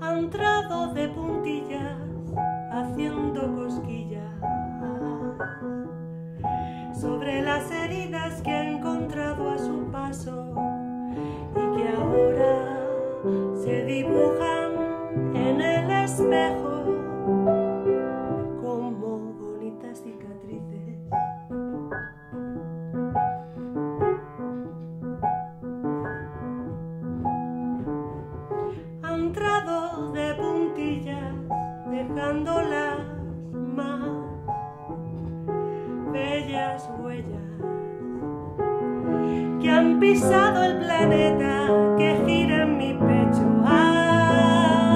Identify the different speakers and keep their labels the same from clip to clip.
Speaker 1: Ha entrado de puntillas haciendo cosquillas. Sobre las heridas que ha encontrado a su paso y que ahora se dibujan en el espejo dejándolas más bellas huellas que han pisado el planeta que gira en mi pecho. Ah,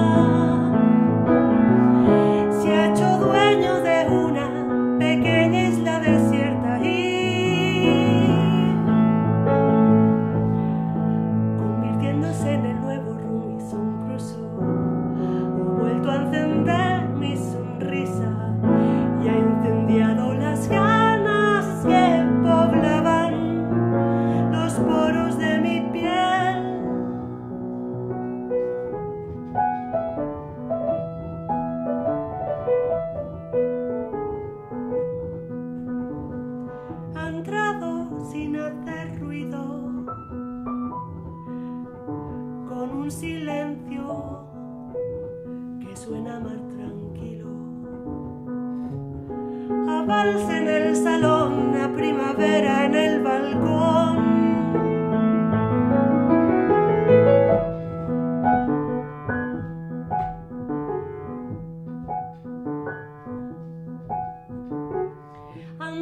Speaker 1: se ha hecho dueño de una pequeña isla desierta y convirtiéndose en el nuevo poros de mi piel. Ha entrado sin hacer ruido, con un silencio que suena más tranquilo. A en el salón, a primavera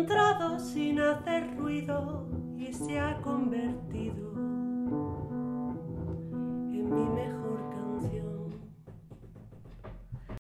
Speaker 1: entrado sin hacer ruido y se ha convertido